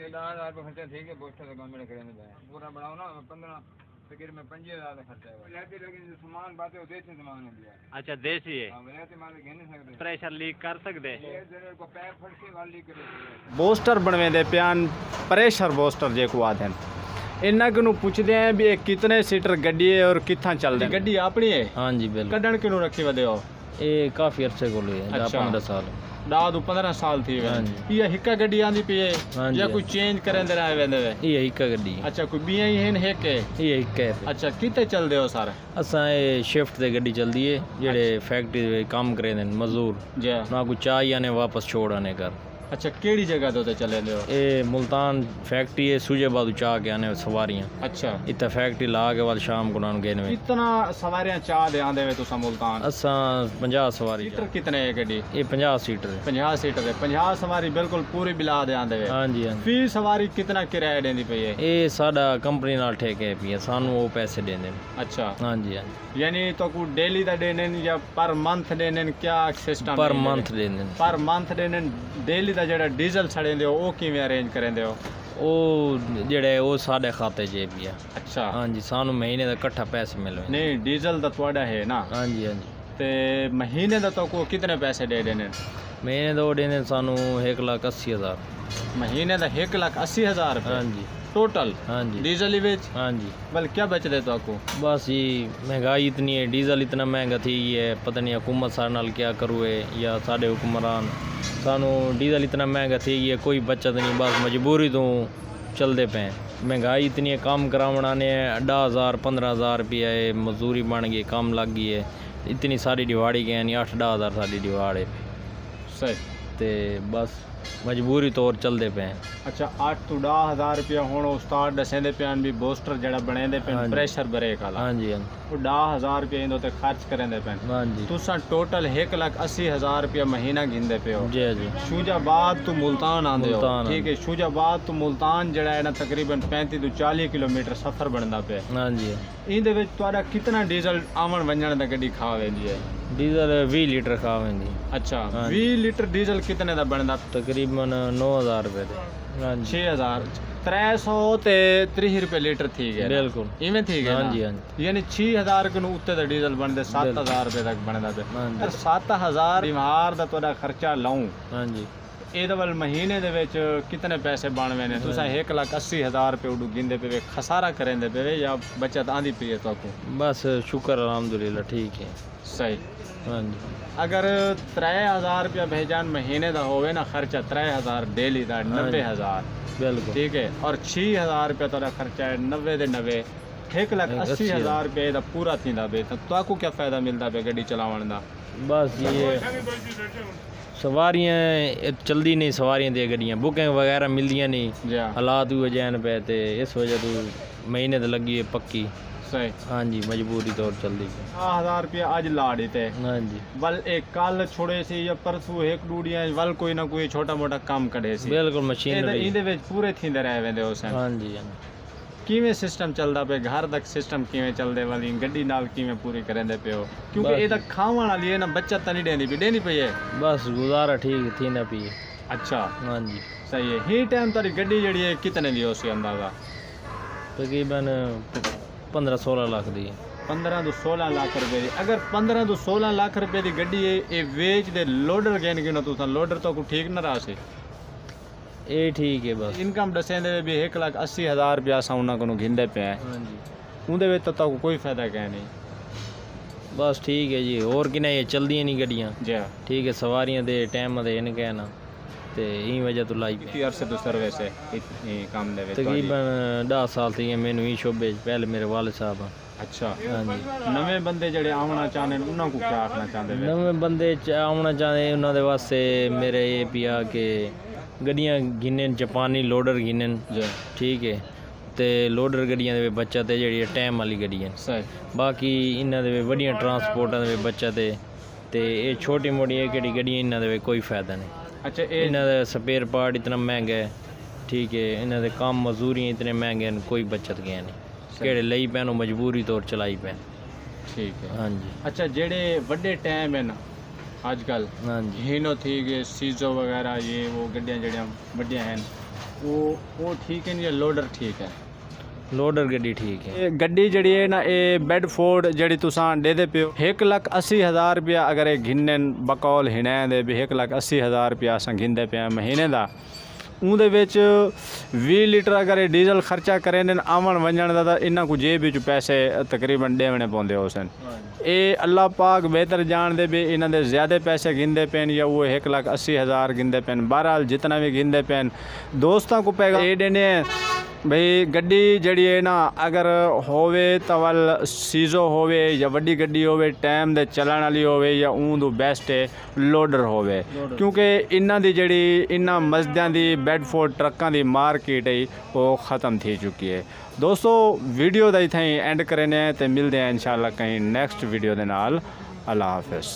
ॾह हज़ार रुपिया ख़र्चा थी विया पोस्टर अकाउंट में रखे रहने पूरा बढ़ाओ न पंद्रह फिक्र में पंजे हज़ार का खर्चा है लेकिन सामान बातें देसी सामान है भैया अच्छा देसी है तो प्रेशर लीक कर सकते बोस्टर बनवेंदे पियान प्रेशर बोस्टर जेको आते हैं इन्ना किनू पुछदे हैं भी कितने सीटर गड्डी है और किथा चलदे गड्डी अपनी है हां जी बिल्कुल कढण किनू रखी वदे हो ए काफी अरसे को हुई है 15 साल ਦਾਦ 15 ਸਾਲ ਥੀ ਵੇ ਇਹ ਹਿੱਕਾ ਗੱਡੀ ਆਂਦੀ ਪਈ ਜਾਂ ਕੋਈ ਚੇਂਜ ਕਰਨ ਦੇ ਰਾਏ ਵੰਦੇ ਵੇ ਇਹ ਹਿੱਕਾ ਗੱਡੀ ਅੱਛਾ ਕੋਈ ਬੀਆਂ ਹੀ ਹਨ ਹਿੱਕ ਹੈ ਇਹ ਹਿੱਕ ਹੈ ਅੱਛਾ ਕਿਤੇ ਚੱਲਦੇ ਹੋ ਸਰ ਅਸਾਂ ਇਹ ਸ਼ਿਫਟ ਤੇ ਗੱਡੀ ਚੱਲਦੀ ਏ ਜਿਹੜੇ ਫੈਕਟਰੀ ਦੇ ਕੰਮ ਕਰਦੇ ਨੇ ਮਜ਼ਦੂਰ ਨਾ ਕੋਈ ਚਾਹ ਆਨੇ ਵਾਪਸ ਛੋੜ ਆਨੇ ਕਰ अच्छा केड़ी जगह तो चले दे ये मुल्तान फैक्ट्री है सूजे बादू चाह के आने सवारियाँ। अच्छा। इतना फैक्ट्री ला के बाद शाम को नाम गए कितना सवारियाँ चाह दे आंदे वे तुसा मुल्तान? असा 50 सवारी सीटर कितने है गड्डी? ये 50 सीटर। है 50 सीटर है। 50 सवारी बिल्कुल पूरी बिला दे आंदे हाँ जी हाँ फ़ी सवारी कितना किराया देंदी पई है? ये साडा कंपनी नाल ठेके पई है सानू वो पैसे देंदे अच्छा। हाँ जी हाँ यानी तो को डेली दा देने या पर मंथ देने क्या सिस्टम पर मंथ देने पर मंथ देने डेली ਦਾ ਜਿਹੜਾ ਡੀਜ਼ਲ ਛੜੇਂਦੇ ਹੋ ਉਹ ਕਿਵੇਂ ਅਰੇਂਜ ਕਰਿੰਦੇ ਹੋ? ਉਹ ਜਿਹੜੇ ਉਹ ਸਾਡੇ ਖਾਤੇ 'ਚ ਵੀ ਆ। ਅੱਛਾ। ਹਾਂਜੀ ਸਾਨੂੰ ਮਹੀਨੇ ਦਾ ਇਕੱਠਾ ਪੈਸੇ ਮਿਲਵੇ ਨਹੀਂ ਡੀਜ਼ਲ ਦਾ ਤੁਹਾਡਾ ਹੈ ਨਾ? ਹਾਂਜੀ ਹਾਂਜੀ। ਤੇ ਮਹੀਨੇ ਦਾ ਤਾਂ ਕੋ ਕਿਤਨੇ ਪੈਸੇ ਦੇ ਦੇਣੇ ਮਹੀਨੇ ਦਾ ਉਹ ਦੇਣੇ ਸਾਨੂੰ 1 ਲੱਖ 80 ਹਜ਼ਾਰ। ਮਹੀਨੇ ਦਾ 1 ਲੱਖ 80 ਹਜ਼ਾਰ ਰੁਪਏ ਹਾਂਜੀ टोटल ਹਾਂਜੀ डीजल ही बेच ਹਾਂਜੀ बल क्या बच दे तो आपको बस ये महंगाई इतनी है डीजल इतना महंगा थी है पता नहीं हुकूमत सारे नाल क्या करू है या साढ़े हुक्मरान सानू डीजल इतना महंगा थी है कोई बचत नहीं बस मजबूरी तो चलते पे महंगाई इतनी है काम करावना ने दस हज़ार पंद्रह हज़ार रुपया है मजदूरी बन गई काम लग गई है इतनी सारी दिवाड़ी गए नहीं अठ दस हज़ार साड़ी दिवाड़ है सही ते बस मजबूरी तौर चलदे पे अच्छा अठ तो हज़ार रुपया हुण उस्ताद ॾसेंदे पिया आहिनि बि बूस्टर जहिड़ा बणाईंदे प्रेशर ब्रेक वारा हाँ जी उहो ॾह हज़ार रुपया ईंदो ख़र्च करंदे पिया आहिनि हाँ जी। तुसां टोटल हिकु लख असी हज़ार रुपया महीना गिंदे पियो जी हाँ जी। शुजाबाद तू मुल्तान आंदे हो। हाँ ठीक है शुजाबाद तू मुल्तान जेड़ा है ना तकरीबन पैंती तो चालीह किलोमीटर सफ़र बनदा पिया हाँ जी। इंदे कितना डीजल आवण वञण दा गड्डी खा वेंदी है? डीजल वी लीटर का वेंदी। अच्छा हाँ वी लीटर डीजल कितने दा बनदा? तकरीबन 9000 रुपए दे। हाँ 6000 300 ते 30 रुपए लीटर थी गया बिल्कुल। इवें थी गया हाँ जी हाँ यानी 6000 के उत्ते दा डीजल बनदे 7000 रुपए तक बनदा पे 7000 हाँ बीमार दा खर्चा लाऊं। हाँ जी। ਇਹਦੇ ਵੱਲ ਮਹੀਨੇ ਦੇ ਵਿੱਚ ਕਿਤਨੇ ਪੈਸੇ ਬਣਵੇਂ ਨੇ ਤੁਸੀਂ 1 ਲੱਖ 80 ਹਜ਼ਾਰ ਰੁਪਏ ਉਡੂ ਗਿੰਦੇ ਪਏ ਖਸਾਰਾ ਕਰੇਂਦੇ ਪਏ ਜਾਂ ਬਚਤ ਆਂਦੀ ਪਈ ਹੈ ਤੁਹਾਨੂੰ बस शुक्र अलहमदुलिल्लाह ठीक है ਸਹੀ हाँ जी ਅਗਰ 3000 ਰੁਪਏ ਭੇਜਾਨ ਮਹੀਨੇ ਦਾ ਹੋਵੇ ਨਾ ਖਰਚਾ 3000 ਡੇਲੀ ਦਾ 90000 बिल्कुल ਠੀਕ ਹੈ ਔਰ 6000 ਰੁਪਏ ਤੁਹਾਡਾ ਖਰਚਾ ਹੈ 90 ਦੇ 90 1 ਲੱਖ 80 ਹਜ਼ਾਰ ਰੁਪਏ ਦਾ ਪੂਰਾ ਥੀਂਦਾ ਪਏ ਤਾਂ ਤੁਹਾਨੂੰ ਕੀ ਫਾਇਦਾ ਮਿਲਦਾ ਪਿਆ ਗੱਡੀ ਚਲਾਉਣ ਦਾ बस ये सवारियाँ चलदी नहीं सवारियाँ दे गड्डियाँ बुकिंग वगैरह मिलदियां नहीं हालात भी वजह पे ते इस वजह तू महीने तो लगी है पक्की सही हाँ जी मजबूरी तौर चलती हजार रुपया आज ला देते हाँ जी वल एक कल छोड़े से या परसों एक डूडिया वल कोई ना कोई छोटा मोटा काम करे से बिल्कुल मशीन इन पूरे थींदे रहे वेंदे उस हाँ जी हाँ ਕਿਵੇਂ ਸਿਸਟਮ ਚੱਲਦਾ ਪਿਆ ਘਰ ਦਾ ਸਿਸਟਮ ਕਿਵੇਂ ਚੱਲਦੇ ਵਾਲੀ ਗੱਡੀ ਨਾਲ ਕਿਵੇਂ ਪੂਰੀ ਕਰੰਦੇ ਪਿਓ ਕਿਉਂਕਿ ਬਸ। ਇਹ ਤਾਂ ਖਾਵਣ ਵਾਲੀ ਹੈ ਨਾ ਬੱਚਤ ਤਾਂ ਨਹੀਂ ਦੇਣੀ ਵੀ ਦੇਣੀ ਪਈ ਹੈ बस गुजारा ठीक थी ना पी ਅੱਛਾ हाँ जी ਸਹੀ ਹੈ ਹੀ ਟਾਈਮ ਤੁਹਾਡੀ ਗੱਡੀ ਜਿਹੜੀ ਹੈ ਕਿਤਨੇ ਦੀ ਹੋ ਸੀ ਅੰਦਾਜ਼ਾ तकरीबन पंद्रह सोलह लाख दी 15 ਤੋਂ 16 ਲੱਖ ਰੁਪਏ ਦੀ ਅਗਰ 15 ਤੋਂ 16 ਲੱਖ ਰੁਪਏ ਦੀ ਗੱਡੀ ਹੈ ਇਹ ਵੇਚ ਦੇ ਲੋਡਰ ਗੈਨ ਕਿਨੋ ਤੁਸੀਂ ਲੋਡਰ ਤਾਂ ਕੋ ਠੀਕ ਨਾ ਰਾਸੇ ਇਹ ਠੀਕ ਹੈ ਬਸ ਇਨਕਮ ਦੱਸੇ ਦੇ ਵੀ 1 ਲੱਖ 80 ਹਜ਼ਾਰ ਰੁਪਿਆ ਸਾ ਉਹਨਾਂ ਕੋਲੋਂ ਗਿੰਦੇ ਪਿਆ ਹੈ ਹਾਂਜੀ ਉਹਦੇ ਵਿੱਚ ਤਾਂ ਤੱਕ ਕੋਈ ਫਾਇਦਾ ਕਹਿ ਨਹੀਂ ਬਸ ਠੀਕ ਹੈ ਜੀ ਹੋਰ ਕਿਨੇ ਇਹ ਚਲਦੀਆਂ ਨਹੀਂ ਗੱਡੀਆਂ ਜੀ ਠੀਕ ਹੈ ਸਵਾਰੀਆਂ ਦੇ ਟਾਈਮ ਦੇ ਇਨ ਕਹਿਣਾ ਤੇ ਇਹ ਵਜ੍ਹਾ ਤੋਂ ਲਾਈ ਪਈ ਅਰਸੇ ਤੋਂ ਸਰਵਿਸ ਹੈ ਇਹ ਕੰਮ ਦੇ ਵਿੱਚ ਤਕਰੀਬਨ 10 ਸਾਲ ਤੋਂ ਮੈਨੂੰ ਹੀ ਸ਼ੋਬੇ ਪਹਿਲੇ ਮੇਰੇ ਵਾਲਦ ਸਾਹਿਬ ਅੱਛਾ हाँ जी ਨਵੇਂ ਬੰਦੇ ਜਿਹੜੇ ਆਉਣਾ ਚਾਹੁੰਦੇ ਨੇ ਉਹਨਾਂ ਨੂੰ ਕੀ ਆਖਣਾ ਚਾਹੁੰਦੇ ਨੇ ਨਵੇਂ ਬੰਦੇ ਚ ਆਉਣਾ ਚਾਹੁੰਦੇ ਉਹਨਾਂ ਦੇ ਵਾਸਤੇ ਮੇਰੇ ਇਹ ਪਿਆ ਕਿ ਗੱਡੀਆਂ ਗਿਣਨ ਜਾਪਾਨੀ ਲੋਡਰ ਗਿਣਨ ਜੀ ਠੀਕ ਹੈ ਤੇ ਲੋਡਰ ਗੱਡੀਆਂ ਦੇ ਵਿੱਚ ਬੱਚਤ ਹੈ ਜਿਹੜੀ ਟਾਈਮ ਵਾਲੀ ਗੱਡੀਆਂ ਸਹੀ ਬਾਕੀ ਇਹਨਾਂ ਦੇ ਵਿੱਚ ਵੱਡੀਆਂ ਟਰਾਂਸਪੋਰਟਾਂ ਦੇ ਵਿੱਚ ਬੱਚਤ ਹੈ ਤੇ ਇਹ ਛੋਟੀ ਮੋਟੀਆਂ ਕਿਹੜੀ ਗੱਡੀਆਂ ਇਹਨਾਂ ਦੇ ਵਿੱਚ ਕੋਈ ਫਾਇਦਾ ਨਹੀਂ ਅੱਛਾ ਇਹ ਇਹਨਾਂ ਦਾ ਸਪੇਅਰ ਪਾਰਟ ਇਤਨਾ ਮਹਿੰਗਾ ਹੈ ਠੀਕ ਹੈ ਇਹਨਾਂ ਦੇ ਕੰਮ ਮਜ਼ਦੂਰੀਆਂ ਇਤਨੇ ਮਹਿੰਗੇ ਹਨ ਕੋਈ ਬੱਚਤ ਗਿਆ ਨਹੀਂ ਕਿਹੜੇ ਲਈ ਪੈਣ ਉਹ ਮਜਬੂਰੀ ਤੌਰ ਚਲਾਈ ਪੈਣ। ਠੀਕ ਹੈ। ਹਾਂਜੀ। ਅੱਛਾ ਜਿਹੜੇ ਵੱਡੇ ਟਾਈਮ ਹਨ ਅੱਜ ਕੱਲ ਹਾਂਜੀ। ਹੀਨੋ ਥੀ ਗਏ ਸੀਜ਼ੋ ਵਗੈਰਾ ਇਹ ਉਹ ਗੱਡੀਆਂ ਜਿਹੜੀਆਂ ਵੱਡੀਆਂ ਹਨ ਉਹ ਉਹ ਠੀਕ ਹੈ ਜਾਂ ਲੋਡਰ ਠੀਕ ਹੈ? ਲੋਡਰ ਗੱਡੀ ਠੀਕ ਹੈ। ਇਹ ਗੱਡੀ ਜਿਹੜੀ ਹੈ ਨਾ ਇਹ ਬੈਡਫੋਰਡ ਜਿਹੜੀ ਤੁਸੀਂ ਦੇਦੇ ਪਿਓ 1 ਲੱਖ 80 ਹਜ਼ਾਰ ਰੁਪਇਆ ਅਗਰ ਇਹ ਗਿੰਨੇ ਬਕੌਲ ਹਿਣੇ ਦੇ ਵੀ 1 ਲੱਖ 80 ਹਜ਼ਾਰ ਰੁਪਇਆ ਅਸਾਂ ਗਿੰਦੇ ਪਿਆ ਮਹੀਨੇ ਦਾ ਉਹਦੇ ਵਿੱਚ 20 ਲੀਟਰ ਅਗਰ ਡੀਜ਼ਲ ਖਰਚਾ ਕਰੇ ਨੇ ਆਵਣ ਵੰਜਣ ਦਾ ਤਾਂ ਇਹਨਾਂ ਕੋ ਜੇਬ ਵਿੱਚ ਪੈਸੇ ਤਕਰੀਬਨ ਦੇਵਣੇ ਪਾਉਂਦੇ ਹੋ ਸਨ ਇਹ ਅੱਲਾਹ ਪਾਕ ਬਿਹਤਰ ਜਾਣਦੇ ਵੀ ਇਹਨਾਂ ਦੇ ਜ਼ਿਆਦਾ ਪੈਸੇ ਗਿੰਦੇ ਪੈਣ ਜਾਂ ਉਹ 1 ਲੱਖ 80 ਹਜ਼ਾਰ ਗਿੰਦੇ ਪੈਣ ਬਹਰਾਲ ਜਿਤਨਾ ਵੀ ਗਿੰਦੇ ਪੈਣ ਦੋਸਤਾਂ ਕੋ ਪੈਗਾ ਇਹ ਦੇਣੇ भाई गड्डी जड़ी है ना अगर होवे तो तवल सीज़ो होवे या वड्डी गड्डी होवे टाइम दे चलण वाली होवे या ऊंद बेस्ट है लोडर होवे। क्योंकि इन्हों की जड़ी इन्होंने मजदा की बेडफोर्ड ट्रकों की मार्केट है वो ख़त्म थी चुकी है। दोस्तों वीडियो का इतना एंड करें तो मिलते हैं इंशाल्लाह कहीं नेक्स्ट वीडियो के नाल। अल्लाह हाफिज़।